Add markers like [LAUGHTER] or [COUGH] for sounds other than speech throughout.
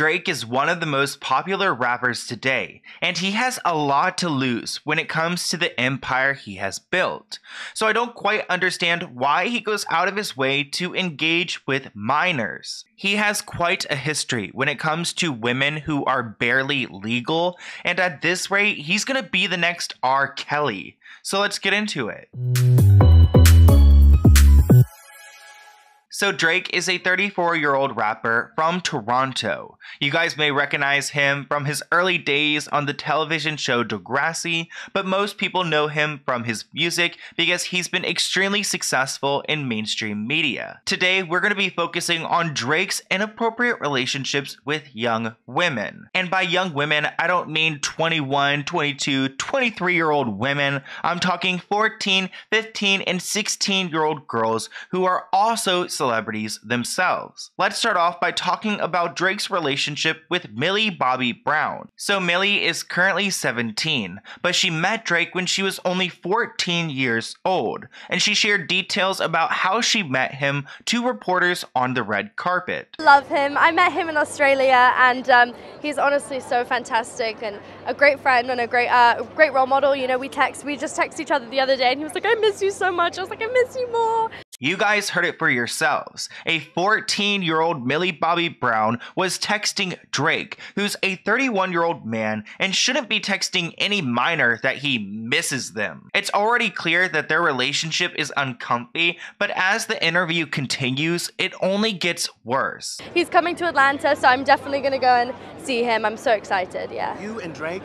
Drake is one of the most popular rappers today, and he has a lot to lose when it comes to the empire he has built. So I don't quite understand why he goes out of his way to engage with minors. He has quite a history when it comes to women who are barely legal, and at this rate, he's gonna be the next R. Kelly. So let's get into it. So Drake is a 34 year old rapper from Toronto. You guys may recognize him from his early days on the television show Degrassi, but most people know him from his music because he's been extremely successful in mainstream media. Today, we're going to be focusing on Drake's inappropriate relationships with young women. And by young women, I don't mean 21, 22, 23 year old women. I'm talking 14, 15, and 16 year old girls who are also celebrities themselves. Let's start off by talking about Drake's relationship with Millie Bobby Brown. So, Millie is currently 17, but she met Drake when she was only 14 years old, and she shared details about how she met him to reporters on the red carpet. Love him. I met him in Australia, and um, he's honestly so fantastic and a great friend and a great, uh, great role model. You know, we text, we just text each other the other day, and he was like, "I miss you so much." I was like, "I miss you more." You guys heard it for yourselves. A 14 year old Millie Bobby Brown was texting Drake, who's a 31 year old man and shouldn't be texting any minor that he misses them. It's already clear that their relationship is uncomfy, but as the interview continues, it only gets worse. He's coming to Atlanta, so I'm definitely going to go and see him. I'm so excited, yeah. You and Drake?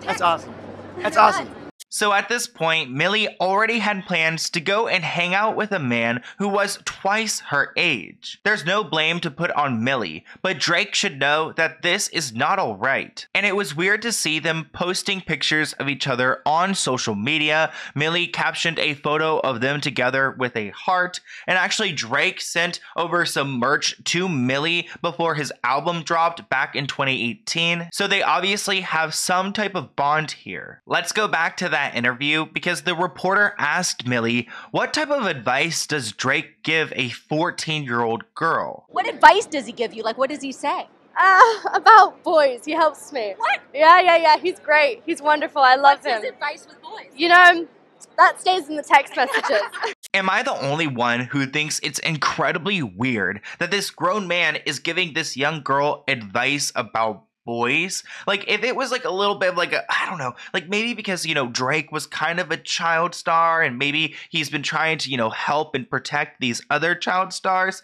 That's awesome. That's awesome. So at this point, Millie already had plans to go and hang out with a man who was twice her age. There's no blame to put on Millie, but Drake should know that this is not alright. And it was weird to see them posting pictures of each other on social media. Millie captioned a photo of them together with a heart, and actually Drake sent over some merch to Millie before his album dropped back in 2018. So they obviously have some type of bond here. Let's go back to that that interview because the reporter asked Millie, What type of advice does Drake give a 14 year old girl? What advice does he give you? Like, what does he say? Uh, about boys, he helps me. What? Yeah, yeah, yeah. He's great. He's wonderful. I love What's him. his advice with boys? You know, that stays in the text messages. [LAUGHS] Am I the only one who thinks it's incredibly weird that this grown man is giving this young girl advice about boys. Like if it was like a little bit of like a I don't know, like maybe because you know Drake was kind of a child star and maybe he's been trying to, you know, help and protect these other child stars,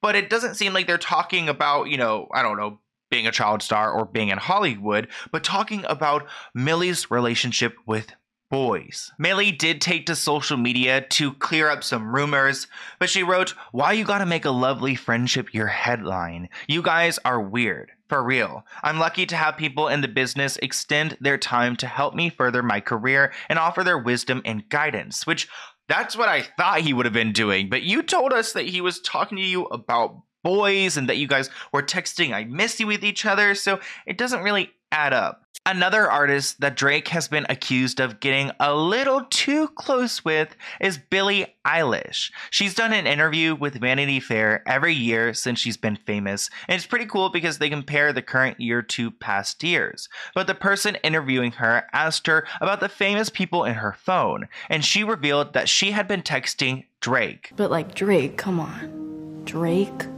but it doesn't seem like they're talking about, you know, I don't know, being a child star or being in Hollywood, but talking about Millie's relationship with boys. Millie did take to social media to clear up some rumors, but she wrote, Why you gotta make a lovely friendship your headline? You guys are weird. For real. I'm lucky to have people in the business extend their time to help me further my career and offer their wisdom and guidance, which that's what I thought he would have been doing. But you told us that he was talking to you about boys and that you guys were texting I miss you with each other, so it doesn't really add up. Another artist that Drake has been accused of getting a little too close with is Billie Eilish. She's done an interview with Vanity Fair every year since she's been famous, and it's pretty cool because they compare the current year to past years. But the person interviewing her asked her about the famous people in her phone, and she revealed that she had been texting Drake. But like Drake, come on. Drake?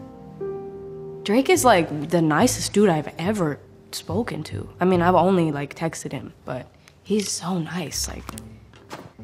Drake is like the nicest dude I've ever spoken to. I mean, I've only like texted him, but he's so nice. Like,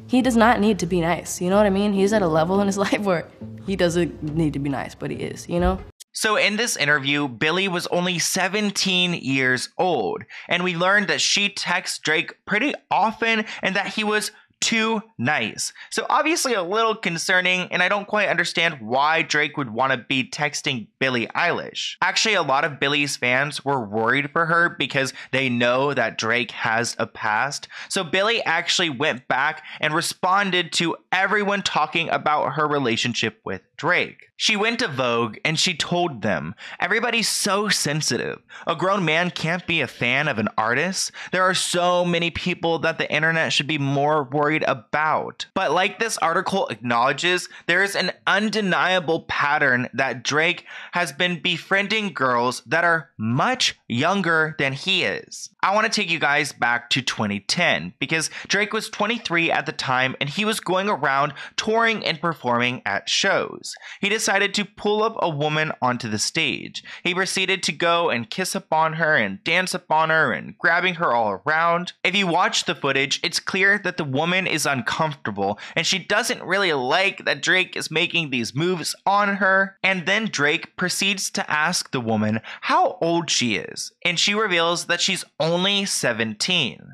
he does not need to be nice. You know what I mean? He's at a level in his [LAUGHS] life where he doesn't need to be nice, but he is, you know? So, in this interview, Billie was only 17 years old, and we learned that she texts Drake pretty often and that he was too nice. So obviously a little concerning, and I don't quite understand why Drake would want to be texting Billie Eilish. Actually, a lot of Billie's fans were worried for her because they know that Drake has a past. So Billie actually went back and responded to everyone talking about her relationship with Drake. She went to Vogue and she told them, Everybody's so sensitive. A grown man can't be a fan of an artist. There are so many people that the internet should be more worried about. But like this article acknowledges, there is an undeniable pattern that Drake has been befriending girls that are much younger than he is. I want to take you guys back to 2010 because Drake was 23 at the time and he was going around touring and performing at shows. He decided to pull up a woman onto the stage. He proceeded to go and kiss upon her and dance upon her and grabbing her all around. If you watch the footage, it's clear that the woman is uncomfortable and she doesn't really like that Drake is making these moves on her. And then Drake proceeds to ask the woman how old she is, and she reveals that she's only 17.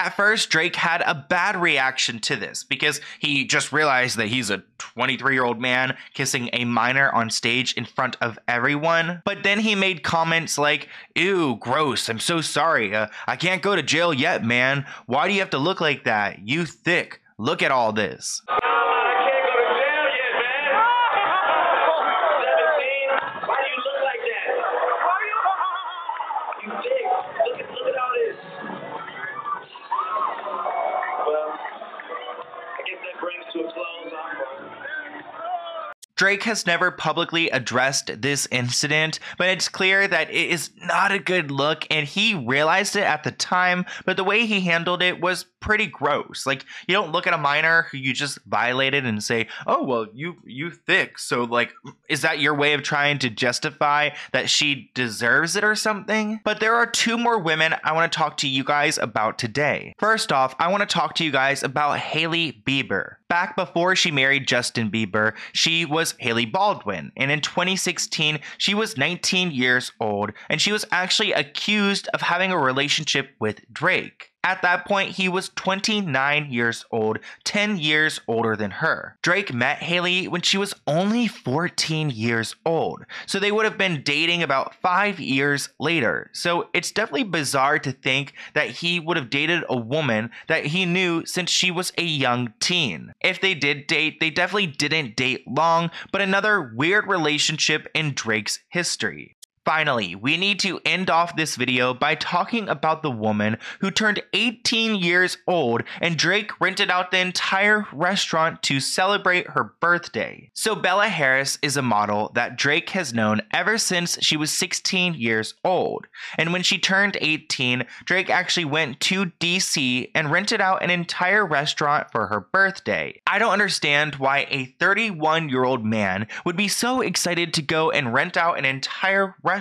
At first, Drake had a bad reaction to this because he just realized that he's a 23 year old man kissing a minor on stage in front of everyone. But then he made comments like, Ew, gross, I'm so sorry. Uh, I can't go to jail yet, man. Why do you have to look like that? You thick. Look at all this. Drake has never publicly addressed this incident, but it's clear that it is not a good look, and he realized it at the time, but the way he handled it was pretty gross. Like, you don't look at a minor who you just violated and say, oh, well, you, you thick, so, like, is that your way of trying to justify that she deserves it or something? But there are two more women I want to talk to you guys about today. First off, I want to talk to you guys about Hailey Bieber. Back before she married Justin Bieber, she was Hailey Baldwin, and in 2016, she was 19 years old, and she was actually accused of having a relationship with Drake. At that point, he was 29 years old, 10 years older than her. Drake met Hailey when she was only 14 years old, so they would have been dating about five years later. So it's definitely bizarre to think that he would have dated a woman that he knew since she was a young teen. If they did date, they definitely didn't date long, but another weird relationship in Drake's history. Finally, we need to end off this video by talking about the woman who turned 18 years old and Drake rented out the entire restaurant to celebrate her birthday. So, Bella Harris is a model that Drake has known ever since she was 16 years old. And when she turned 18, Drake actually went to DC and rented out an entire restaurant for her birthday. I don't understand why a 31 year old man would be so excited to go and rent out an entire restaurant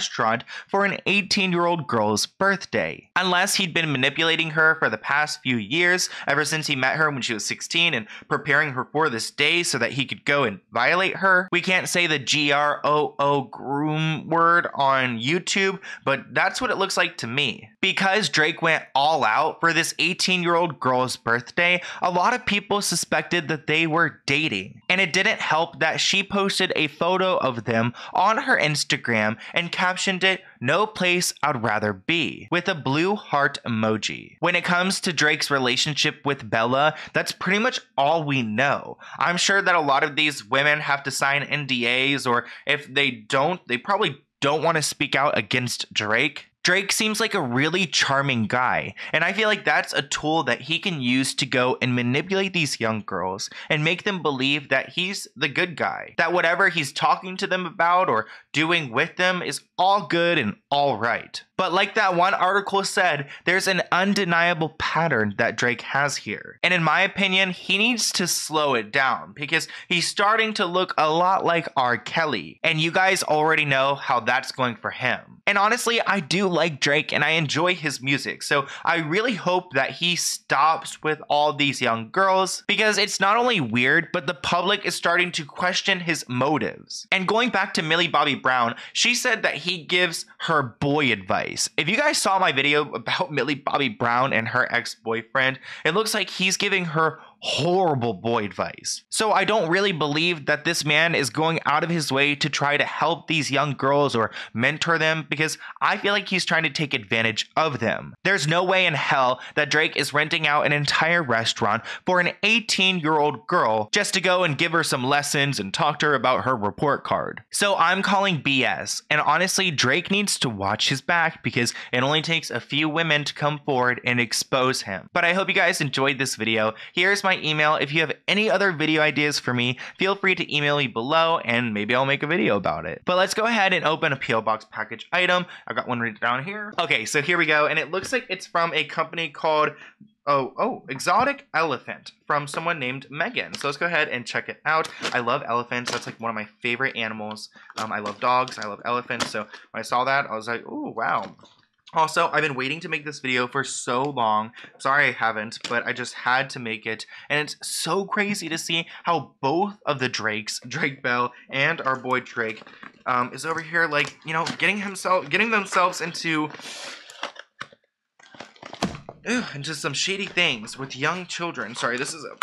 for an 18 year old girl's birthday. Unless he'd been manipulating her for the past few years, ever since he met her when she was 16 and preparing her for this day so that he could go and violate her. We can't say the G R O O groom word on YouTube, but that's what it looks like to me. Because Drake went all out for this 18 year old girl's birthday, a lot of people suspected that they were dating. And it didn't help that she posted a photo of them on her Instagram and captioned it, No place I'd rather be, with a blue heart emoji. When it comes to Drake's relationship with Bella, that's pretty much all we know. I'm sure that a lot of these women have to sign NDAs, or if they don't, they probably don't want to speak out against Drake. Drake seems like a really charming guy, and I feel like that's a tool that he can use to go and manipulate these young girls and make them believe that he's the good guy. That whatever he's talking to them about or doing with them is all good and all right. But like that one article said, there's an undeniable pattern that Drake has here. And in my opinion, he needs to slow it down because he's starting to look a lot like R. Kelly. And you guys already know how that's going for him. And honestly, I do like Drake and I enjoy his music. So I really hope that he stops with all these young girls because it's not only weird, but the public is starting to question his motives. And going back to Millie Bobby Brown, she said that he gives her boy advice. If you guys saw my video about Millie Bobby Brown and her ex boyfriend, it looks like he's giving her horrible boy advice. So I don't really believe that this man is going out of his way to try to help these young girls or mentor them because I feel like he's trying to take advantage of them. There's no way in hell that Drake is renting out an entire restaurant for an 18 year old girl just to go and give her some lessons and talk to her about her report card. So I'm calling BS. And honestly, Drake needs to watch his back because it only takes a few women to come forward and expose him. But I hope you guys enjoyed this video. Here's my email. If you have any other video ideas for me, feel free to email me below and maybe I'll make a video about it. But let's go ahead and open a PO Box package item. I've got one right down here. Okay, so here we go. And it looks like it's from a company called Oh, oh, exotic elephant from someone named Megan. So let's go ahead and check it out. I love elephants. That's like one of my favorite animals. Um, I love dogs. I love elephants. So when I saw that, I was like, oh, wow. Also, I've been waiting to make this video for so long. Sorry I haven't, but I just had to make it. And it's so crazy to see how both of the Drakes, [LAUGHS] Drake Bell and our boy Drake, um, is over here, like, you know, getting himself, getting themselves into Ugh, into some shady things with young children. Sorry, this is a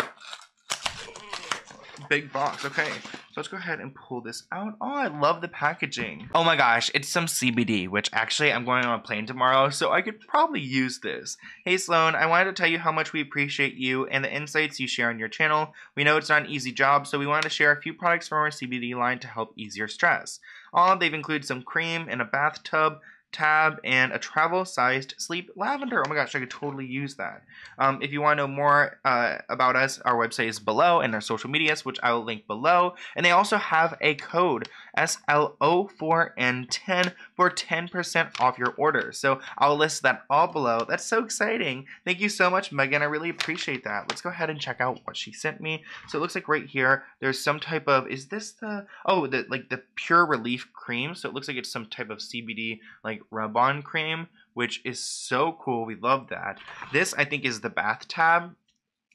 big box. Okay, let's go ahead and pull this out. Oh, I love the packaging. Oh my gosh, it's some CBD, which actually I'm going on a plane tomorrow, so I could probably use this. Hey Sloan, I wanted to tell you how much we appreciate you and the insights you share on your channel. We know it's not an easy job, so we wanted to share a few products from our CBD line to help ease your stress. All they've included some cream in a bathtub, tab and a travel sized sleep lavender. Oh my gosh, I could totally use that. Um, if you want to know more uh, about us, our website is below and our social medias, which I will link below. And they also have a code SLO4N10 for 10% off your order. So I'll list that all below. That's so exciting. Thank you so much, Megan. I really appreciate that. Let's go ahead and check out what she sent me. So it looks like right here, there's some type of, is this the, oh, the like the Pure Relief cream. So it looks like it's some type of CBD like rub-on cream, which is so cool. We love that. This, I think, is the bath tab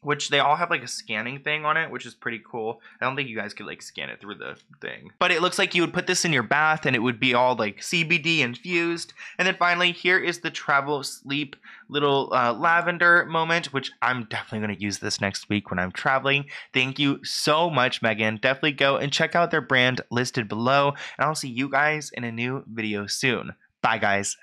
which they all have like a scanning thing on it, which is pretty cool. I don't think you guys could like scan it through the thing. But it looks like you would put this in your bath and it would be all like CBD infused. And then finally, here is the travel sleep little uh, lavender moment, which I'm definitely going to use this next week when I'm traveling. Thank you so much, Megan. Definitely go and check out their brand listed below. And I'll see you guys in a new video soon. Bye, guys.